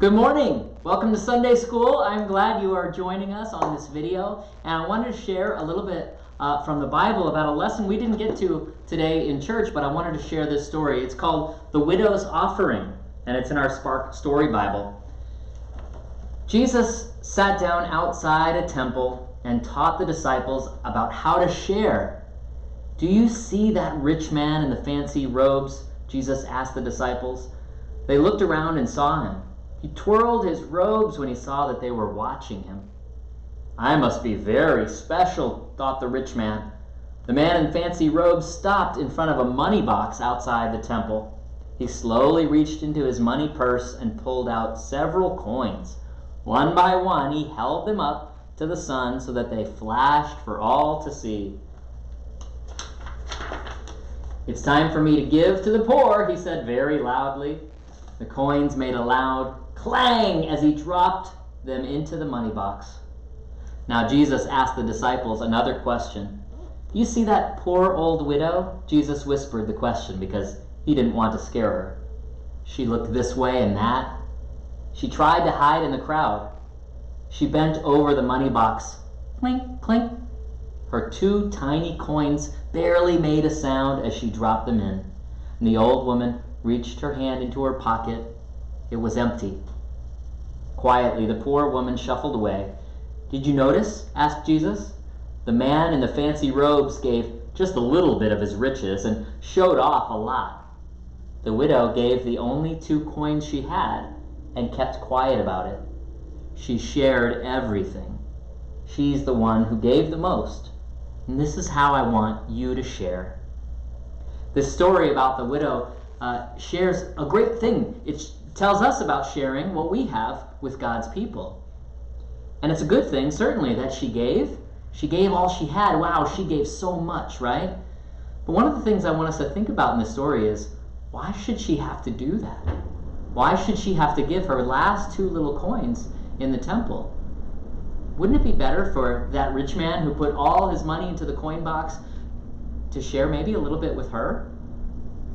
Good morning. Welcome to Sunday School. I'm glad you are joining us on this video. And I wanted to share a little bit uh, from the Bible about a lesson we didn't get to today in church, but I wanted to share this story. It's called The Widow's Offering, and it's in our Spark Story Bible. Jesus sat down outside a temple and taught the disciples about how to share. Do you see that rich man in the fancy robes? Jesus asked the disciples. They looked around and saw him. He twirled his robes when he saw that they were watching him. I must be very special, thought the rich man. The man in fancy robes stopped in front of a money box outside the temple. He slowly reached into his money purse and pulled out several coins. One by one, he held them up to the sun so that they flashed for all to see. It's time for me to give to the poor, he said very loudly. The coins made a loud clang as he dropped them into the money box. Now Jesus asked the disciples another question. You see that poor old widow? Jesus whispered the question because he didn't want to scare her. She looked this way and that. She tried to hide in the crowd. She bent over the money box. Clink, clink. Her two tiny coins barely made a sound as she dropped them in. And the old woman reached her hand into her pocket. It was empty. Quietly, the poor woman shuffled away. Did you notice? asked Jesus. The man in the fancy robes gave just a little bit of his riches and showed off a lot. The widow gave the only two coins she had and kept quiet about it. She shared everything. She's the one who gave the most. And this is how I want you to share. This story about the widow uh, shares a great thing. It tells us about sharing what we have with God's people. And it's a good thing, certainly, that she gave. She gave all she had. Wow, she gave so much, right? But one of the things I want us to think about in this story is why should she have to do that? Why should she have to give her last two little coins in the temple? Wouldn't it be better for that rich man who put all his money into the coin box to share maybe a little bit with her?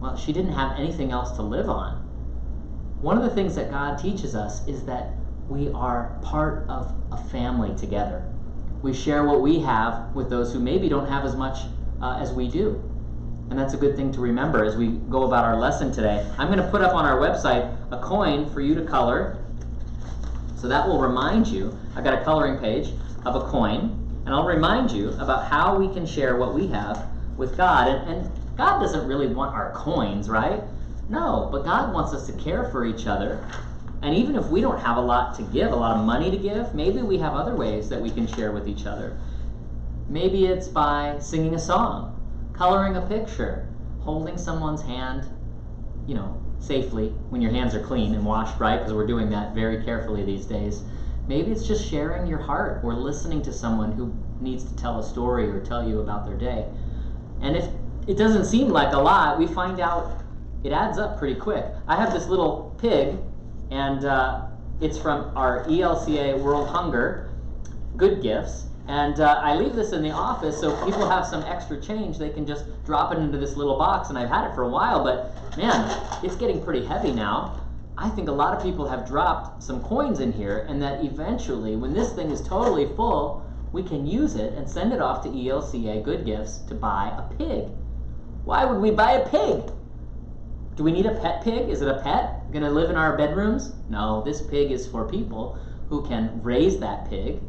Well, she didn't have anything else to live on. One of the things that God teaches us is that we are part of a family together. We share what we have with those who maybe don't have as much uh, as we do. And that's a good thing to remember as we go about our lesson today. I'm going to put up on our website a coin for you to color. So that will remind you. I've got a coloring page of a coin, and I'll remind you about how we can share what we have with God. And, and God doesn't really want our coins, right? No, but God wants us to care for each other. And even if we don't have a lot to give, a lot of money to give, maybe we have other ways that we can share with each other. Maybe it's by singing a song, coloring a picture, holding someone's hand, you know, safely when your hands are clean and washed, right? Because we're doing that very carefully these days. Maybe it's just sharing your heart or listening to someone who needs to tell a story or tell you about their day. And if it doesn't seem like a lot, we find out it adds up pretty quick. I have this little pig, and uh, it's from our ELCA World Hunger Good Gifts. And uh, I leave this in the office so people have some extra change. They can just drop it into this little box. And I've had it for a while, but man, it's getting pretty heavy now. I think a lot of people have dropped some coins in here, and that eventually, when this thing is totally full, we can use it and send it off to ELCA Good Gifts to buy a pig. Why would we buy a pig? Do we need a pet pig? Is it a pet? Going to live in our bedrooms? No, this pig is for people who can raise that pig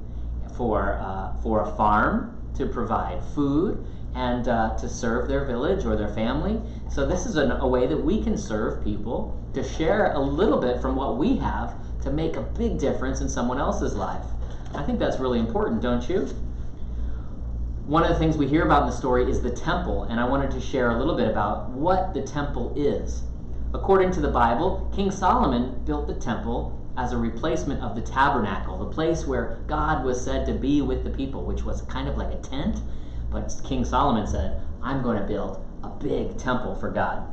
for, uh, for a farm to provide food and uh, to serve their village or their family. So, this is an, a way that we can serve people to share a little bit from what we have to make a big difference in someone else's life. I think that's really important, don't you? One of the things we hear about in the story is the temple, and I wanted to share a little bit about what the temple is. According to the Bible, King Solomon built the temple as a replacement of the tabernacle, the place where God was said to be with the people, which was kind of like a tent. But King Solomon said, I'm going to build a big temple for God.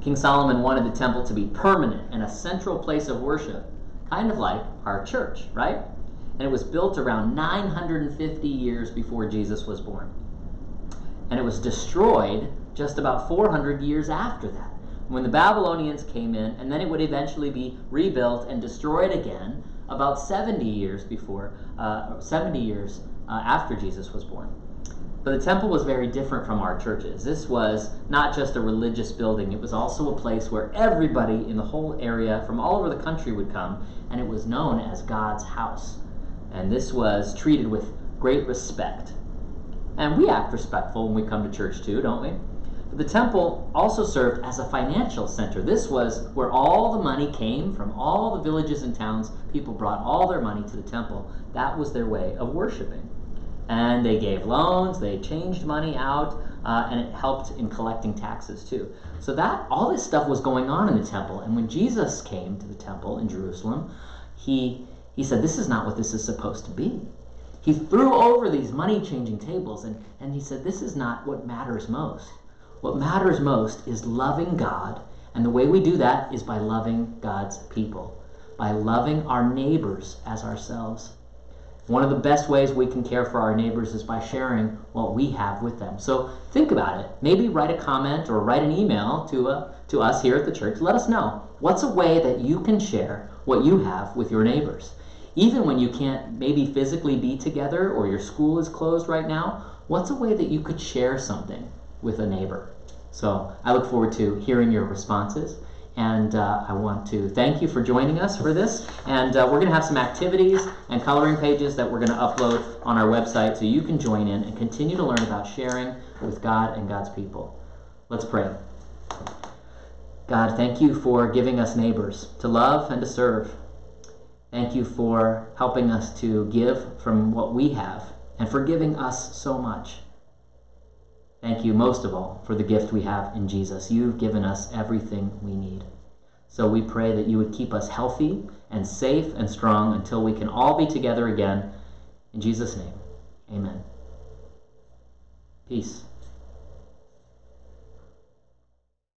King Solomon wanted the temple to be permanent and a central place of worship, kind of like our church, right? And it was built around 950 years before Jesus was born. And it was destroyed just about 400 years after that. when the Babylonians came in, and then it would eventually be rebuilt and destroyed again about 70 years before, uh, 70 years uh, after Jesus was born. But the temple was very different from our churches. This was not just a religious building, it was also a place where everybody in the whole area from all over the country would come, and it was known as God's house. And this was treated with great respect. And we act respectful when we come to church too, don't we? But the temple also served as a financial center. This was where all the money came from all the villages and towns. People brought all their money to the temple. That was their way of worshiping and they gave loans, they changed money out, uh, and it helped in collecting taxes too. So that all this stuff was going on in the temple. And when Jesus came to the temple in Jerusalem, he he said, "This is not what this is supposed to be." He threw over these money changing tables and, and he said, This is not what matters most. What matters most is loving God, and the way we do that is by loving God's people, by loving our neighbors as ourselves. One of the best ways we can care for our neighbors is by sharing what we have with them. So think about it. Maybe write a comment or write an email to, uh, to us here at the church. Let us know what's a way that you can share what you have with your neighbors. Even when you can't maybe physically be together or your school is closed right now, what's a way that you could share something with a neighbor? So I look forward to hearing your responses. And uh, I want to thank you for joining us for this. And uh, we're going to have some activities and coloring pages that we're going to upload on our website so you can join in and continue to learn about sharing with God and God's people. Let's pray. God, thank you for giving us neighbors to love and to serve. Thank you for helping us to give from what we have and for giving us so much. Thank you most of all for the gift we have in Jesus. You've given us everything we need. So we pray that you would keep us healthy and safe and strong until we can all be together again. In Jesus' name, amen. Peace.